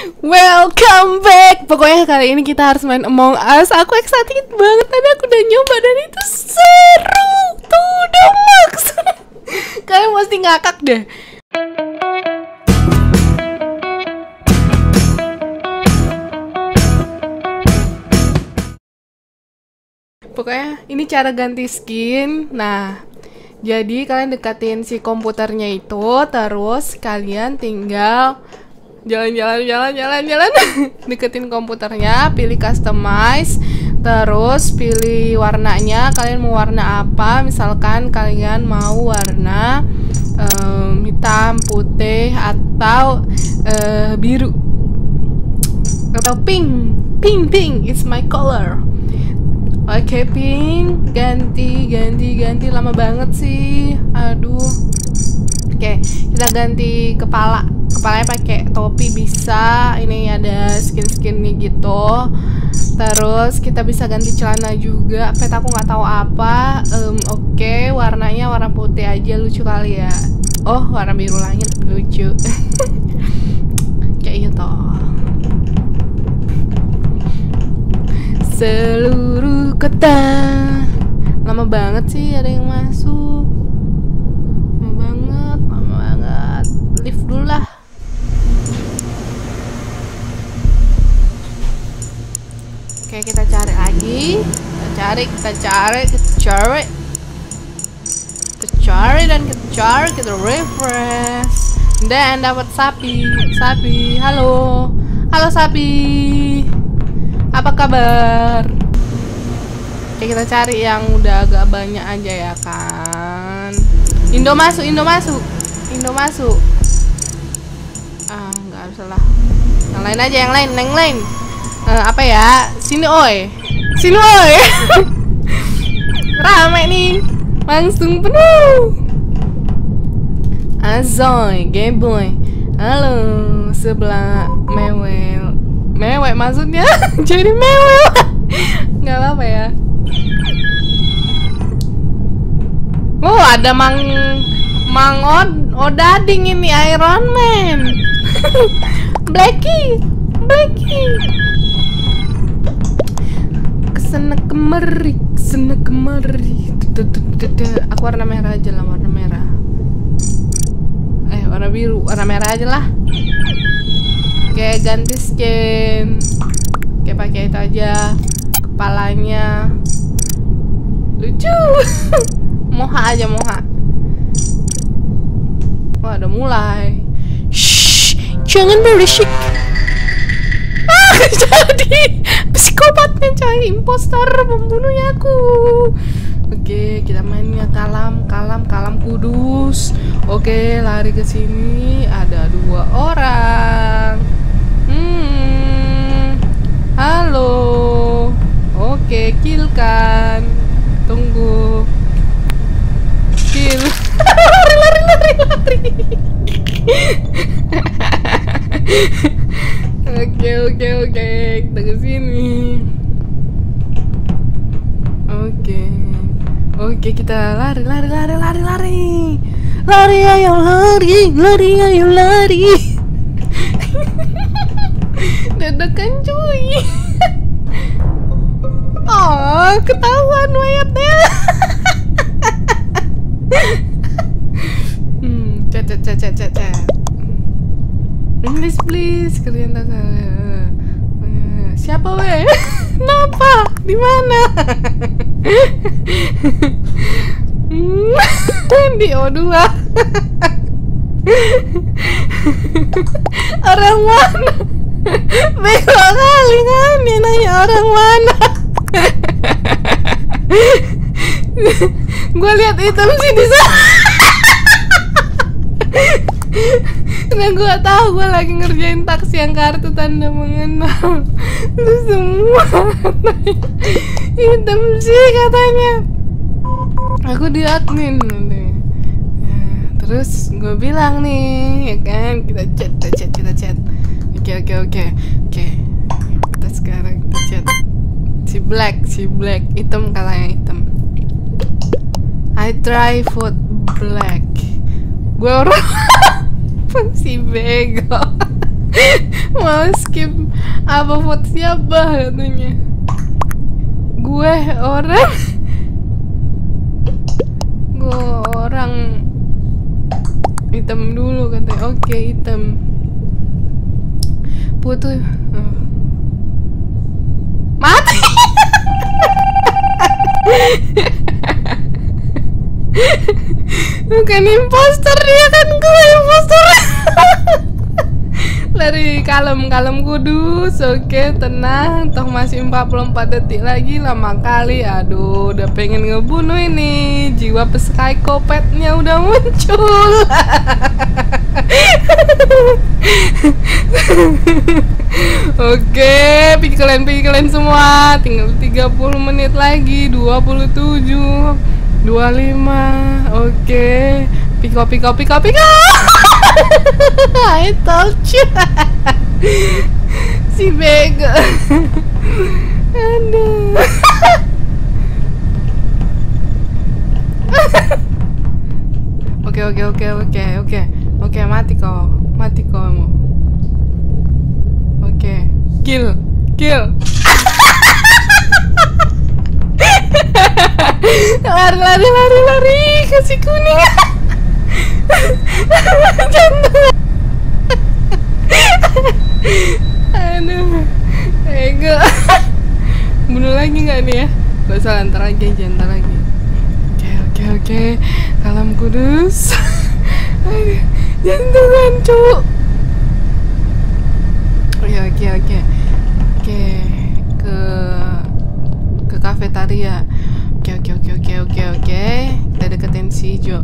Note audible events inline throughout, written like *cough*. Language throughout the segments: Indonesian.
Welcome back. Pokoknya kali ini kita harus main Among Us. Aku excited banget tadi aku udah nyoba dan itu seru. Tuh udah max. *laughs* Kalian pasti ngakak deh. Pokoknya ini cara ganti skin. Nah, jadi kalian dekatin si komputernya itu, terus kalian tinggal jalan-jalan jalan-jalan jalan *laughs* deketin komputernya, pilih customize, terus pilih warnanya. Kalian mau warna apa? Misalkan kalian mau warna um, hitam, putih, atau uh, biru atau pink. Pink, pink, it's my color. Oke, pink, ganti, ganti, ganti, lama banget sih. Aduh. Oke, kita ganti kepala. Kepalanya pakai topi bisa. Ini ada skin-skinnya gitu. Terus kita bisa ganti celana juga. Pet aku nggak tahu apa. Um, Oke, warnanya warna putih aja lucu kali ya. Oh, warna biru langit lucu. *laughs* Kayak gitu. seluruh kota lama banget sih ada yang masuk lama banget lama banget lift dulu lah oke kita cari lagi. Kita cari kita cari kita cari. Kita cari dan kita cari kita refresh. Dan dapat sapi. Sapi halo. Halo sapi. Apa kabar? Oke kita cari yang udah agak banyak aja ya kan? Indo masuk, Indo masuk. Indo masuk. Ah nggak bisa lah. Yang lain aja, yang lain, yang lain uh, Apa ya? Sini oi. Sini oi. *laughs* Rame nih. Langsung penuh. Azoy, Gameboy Halo Sebelah mewel mewek maksudnya? *laughs* Jadi mewek. *laughs* Nggak apa ya. Oh ada mang mang od odading ini Iron Man. Blacky Blacky ke sana kemari ke sana kemari aku warna merah aja lah warna merah eh warna biru warna merah aja lah Oke, ganti skin. Oke, pakai itu aja. Kepalanya lucu. *laughs* moha aja moha. Wah, udah mulai. Shh, jangan berisik. *laughs* Jadi psikopatnya coy, impostor pembunuhnya aku. Oke, kita mainnya kalam, kalam, kalam kudus. Oke, lari ke sini. Ada dua orang. Hmm, halo. Oke, kill kan. Tunggu. Kill. *laughs* lari, lari, lari, lari. *laughs* oke. Kita ke sini. Oke. Oke, kita lari, lari, lari, lari, lari. Lari, ayo lari, lari, ayo lari. *laughs* Dadakan cuy. *laughs* Oh, ketahuan mayatnya. *laughs* hmm, chat, chat, chat. English please, kalian salah. Siapa weh? *laughs* Kenapa? Di mana? *laughs* di O2 *laughs* Orang mana? Bego kali kan nanya orang mana Gue lihat hitam sih di sana Nah gue tahu gue lagi ngerjain taksi yang kartu tanda mengenal. Lu semua hitam sih katanya. Aku di admin nih Terus gue bilang nih ya kan? Kita chat, kita chat, kita chat. Oke oke oke. Oke Kita sekarang kita chat. Si black, si black. Hitam katanya hitam. I try food black. Gue *laughs* orang si bego *laughs* mau skip apa foto siapa katanya gue orang? Gue orang hitam dulu katanya. Oke hitam. Putu oh. mati! *laughs* Bukan imposter dia kan? Gue imposter *laughs* lari kalem kalem kudus oke tenang. Toh masih 44 detik lagi lama kali. Aduh udah pengen ngebunuh ini. Jiwa psikopatnya udah muncul. *laughs* Oke, pikir kalian pikir kalian semua. Tinggal 30 menit lagi 27 25 Oke Piko piko piko piko *laughs* I told you. *laughs* Si bego. Aduh. *laughs* Oke oke oke oke oke. Oke mati kau. Mati kau kamu Oke. Kill. Kill. Lari lari lari lari. Kasih kuning jantung aduh ego bunuh lagi nggak nih ya gak usah ntar lagi aja ntar lagi oke oke oke kalam kudus jantungan cuk oke oke oke oke ke ke kafetaria oke oke oke oke oke oke kita deketin si Jo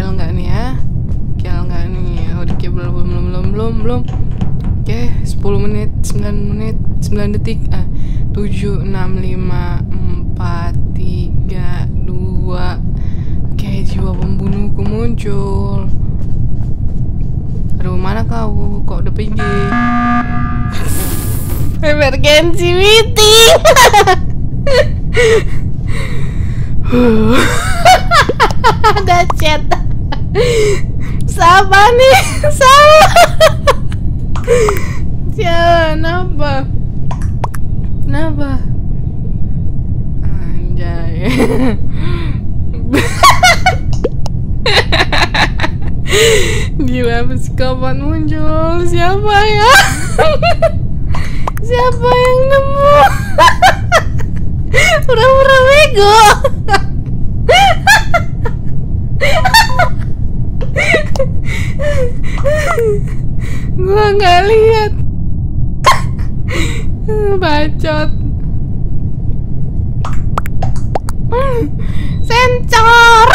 kill nggak nih ya? Kill nggak nih? Oh di kill belum belum belum belum belum. Oke 10 menit 9 menit 9 detik ah 7 6 5 4 3 2 oke jiwa pembunuhku muncul. Aduh mana kau? Kok udah pergi? *laughs* Emergency meeting. *laughs* *laughs* Ada chat *laughs* sama nih? Sama jalan apa kenapa? Anjay. *laughs* Gila psikopat muncul. Siapa ya? *laughs* Siapa yang nemu? Pura-pura bego Gua nggak lihat. Bacot. Sensor.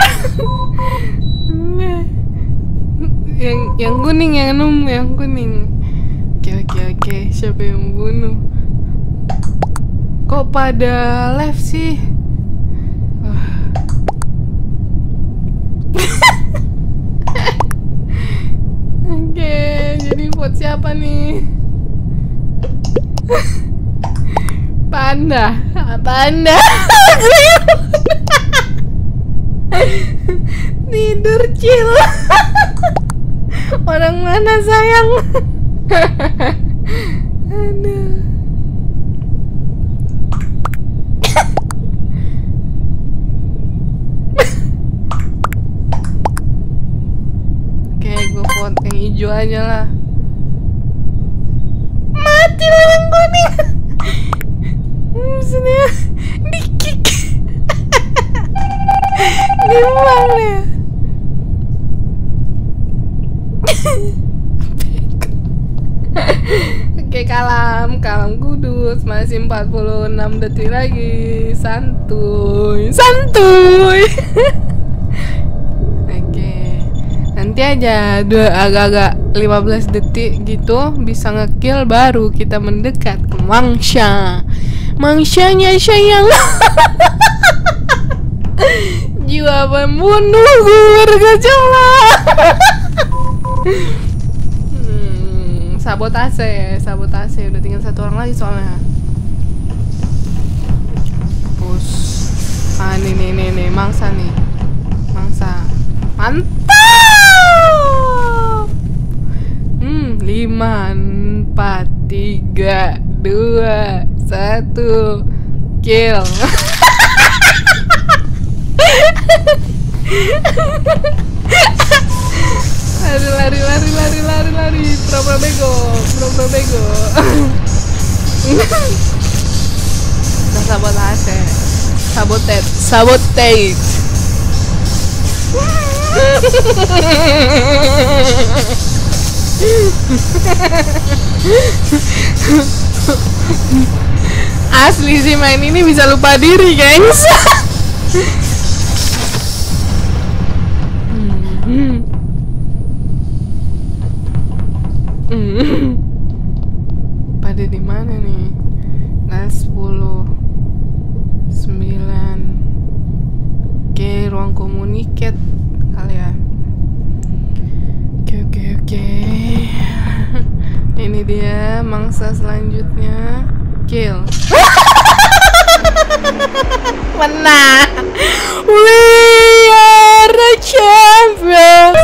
Yang yang kuning yang nemu yang kuning. Oke oke oke. Siapa yang bunuh? Kok pada left sih Wah. oke vote siapa nih? Panda. Panda. *laughs* Tidur chill. Orang mana sayang? Aduh. Oke gue vote yang hijau aja lah mati lah yang kuning maksudnya di kick. *laughs* Dibuang Oke kalam, kalam kudus. Masih 46 detik lagi. Santuy Santuy *laughs* aja. Agak-agak 15 detik gitu Bisa ngekill baru kita mendekat ke Mangsha Mangshanya sayang. *laughs* Jiwa pembunuh bergejolak hmm, sabotase sabotase. Udah tinggal satu orang lagi soalnya. Push ah nih nih nih nih mangsa nih. Mangsa. Mantap Hmm, lima, empat, tiga, dua, satu, kill. lari, lari, lari, lari, lari, lari, pura-pura bego, pura-pura bego. nah, sabotase, sabotet, sabotate. Asli sih main ini bisa lupa diri. Hmm. Pada di mana nih? Nah, 10 9 Oke, ruang komunikat kali ya. Oke, oke, oke. Ini dia mangsa selanjutnya. Kill. *laughs* Menang. We are the champions.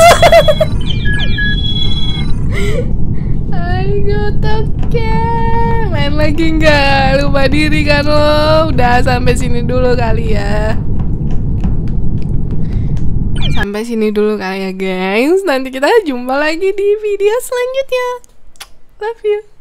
Ayo toke Main lagi nggak? Lupa diri kan lo Udah sampai sini dulu kali ya Sampai sini dulu kali ya guys. Nanti kita jumpa lagi di video selanjutnya. Love you